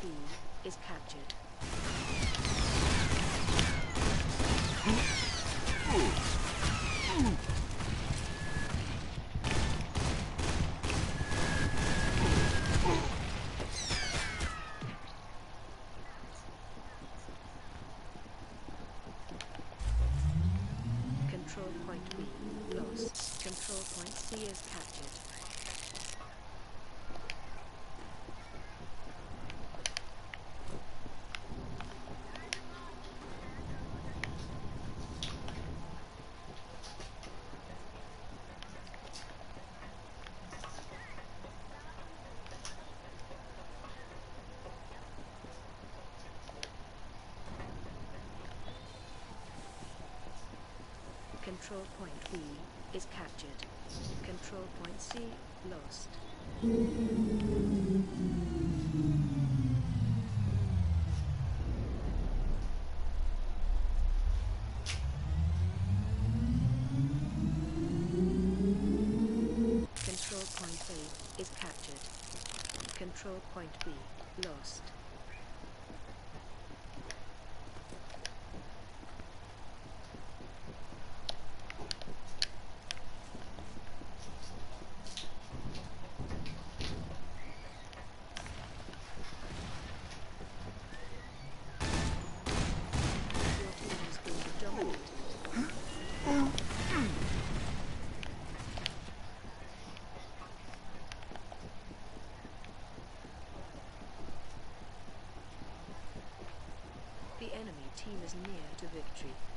B is captured. Control point B is captured. Control point C lost. Control point A is captured. Control point B lost. victory.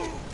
Ooh.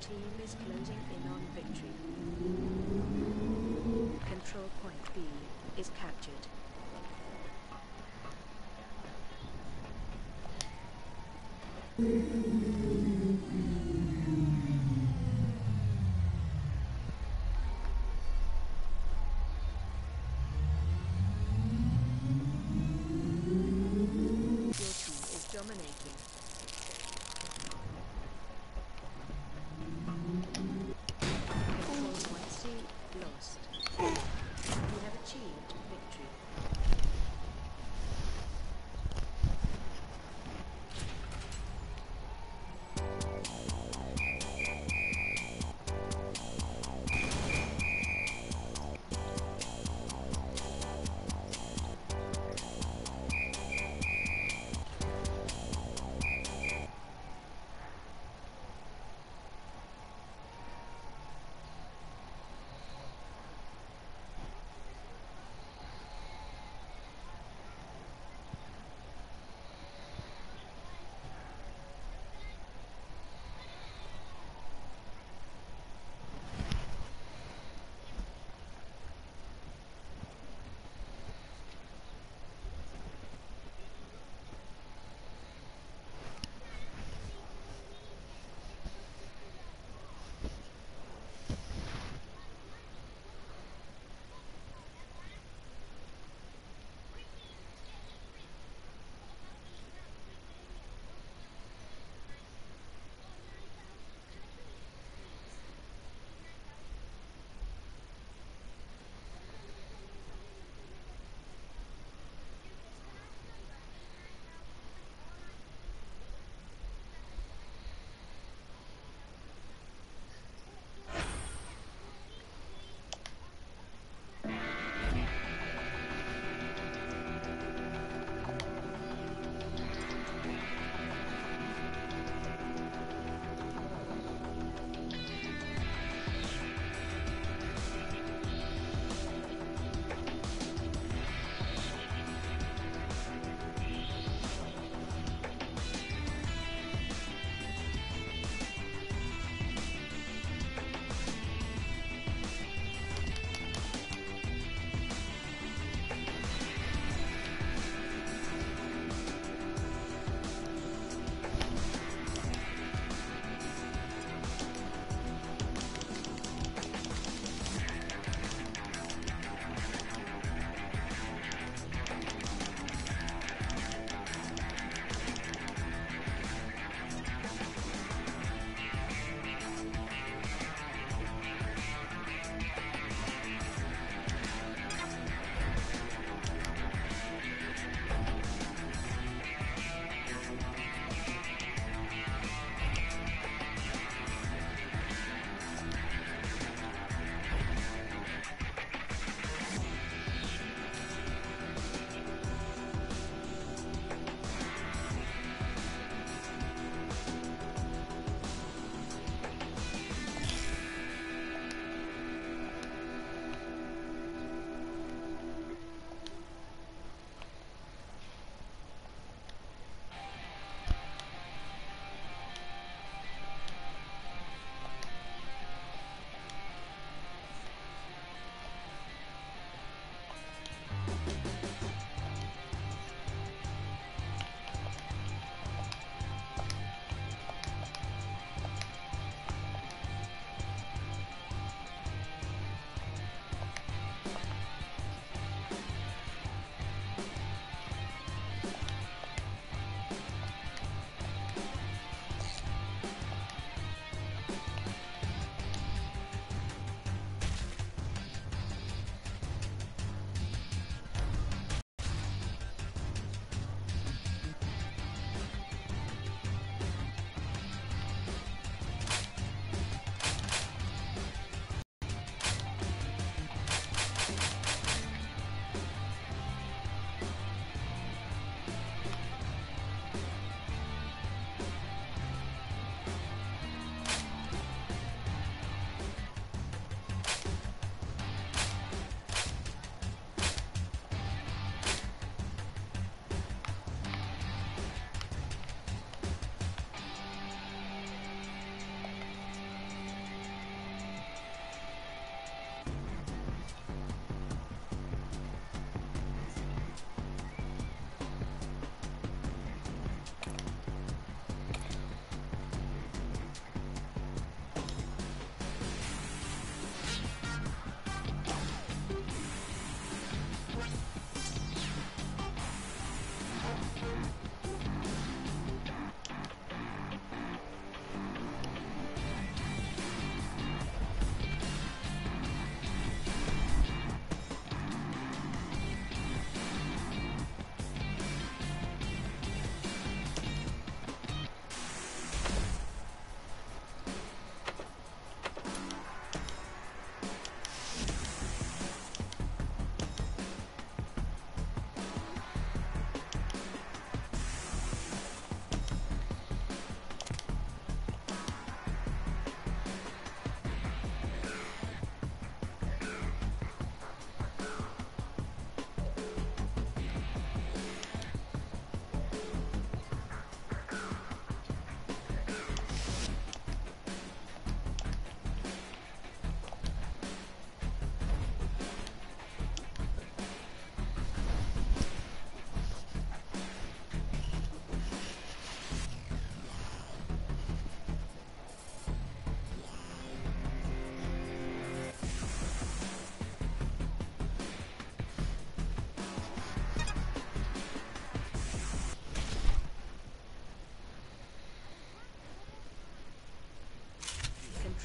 Team is closing in on victory. Control point B is captured.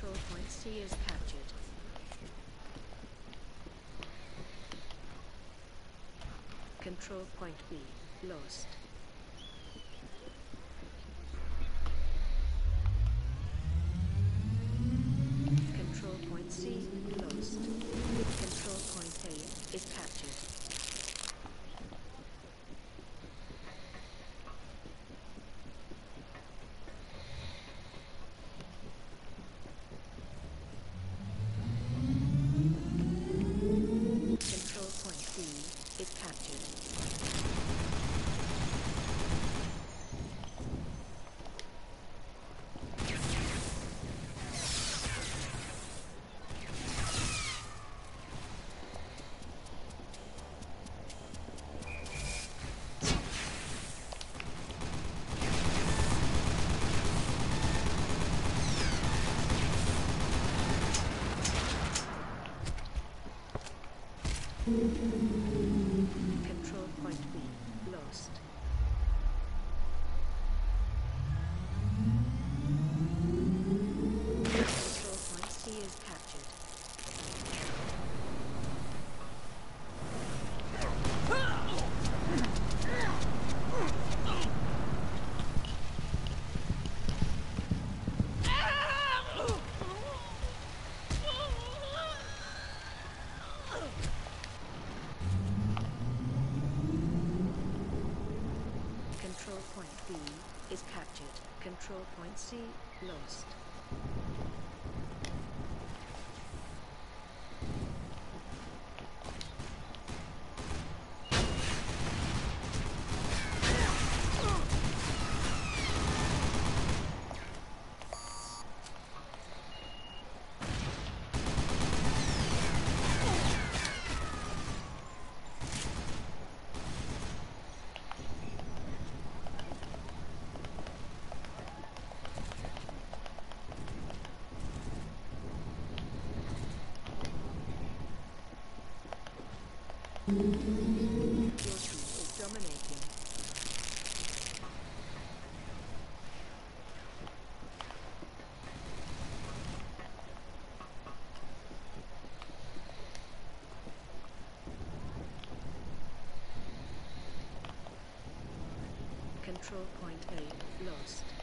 control point C is captured. Control point B lost. Control point A lost.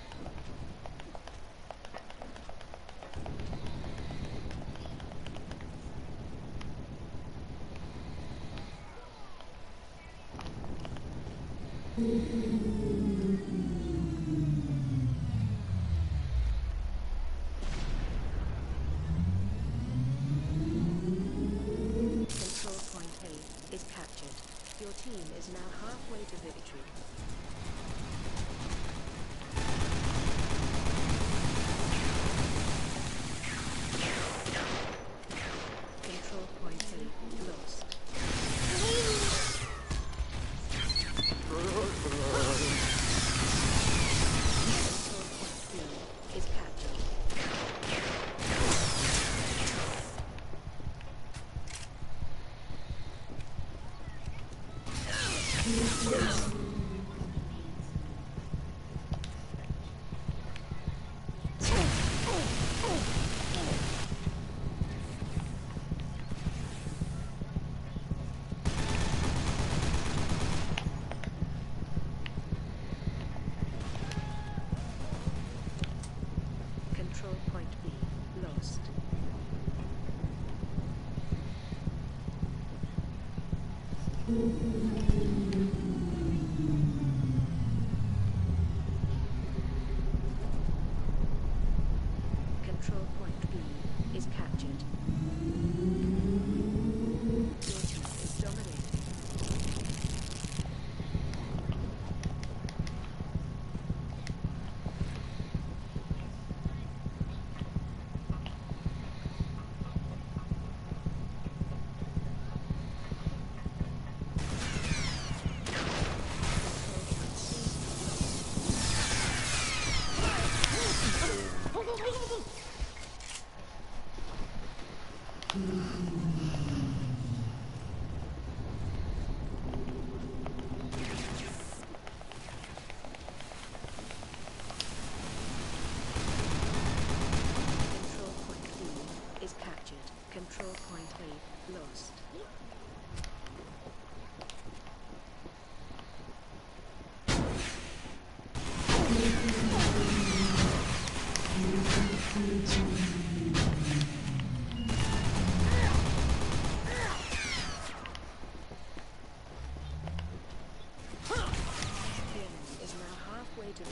To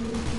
victory.